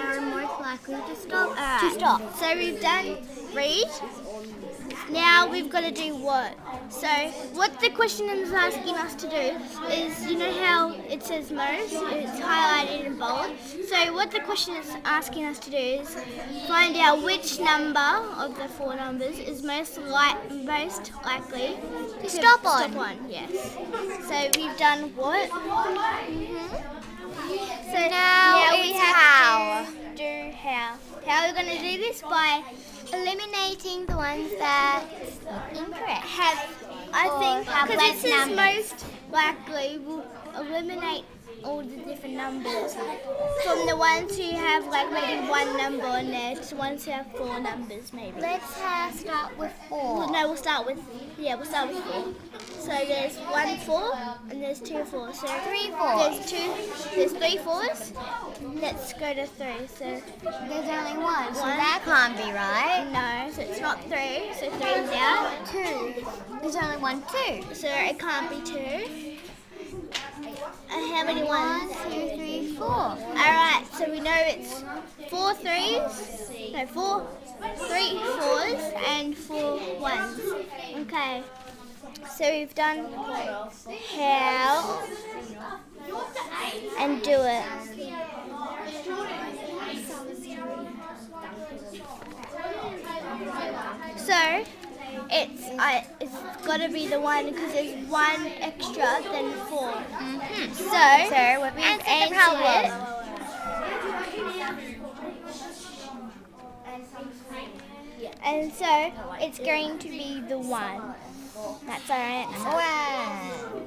are most likely to stop. To stop. So we've done read. Now we've got to do what? So what the question is asking us to do is, you know how it says most, it's highlighted in bold. So what the question is asking us to do is find out which number of the four numbers is most like most likely to stop on. Stop on, yes. So we've done what? Mm-hmm. So Now we it's have how. to do how. How are we going to do this? By Eliminating the ones that incorrect. have, I think, because less says most likely, we'll eliminate all the different numbers from the ones who have like maybe one number on there to ones who have four numbers maybe. Let's uh, start with four. Well, no, we'll start with yeah, we'll start with four. So there's one four and there's two fours. So Three fours. There's two. There's three fours. Let's go to three. So There's only one, so One. that can't be right. no, so it's not three. So three's out. Two. There's only one, two. So it can't be two. And how many One, ones? two, three, four. Alright, so we know it's four threes, no, four, three fours and four ones. Okay, so we've done how and do it. So it's I it's got to be the one because there's one extra than 4 Mm-hmm. So, what we've answer the problem. And so it's going to be the one. That's our answer. Wow.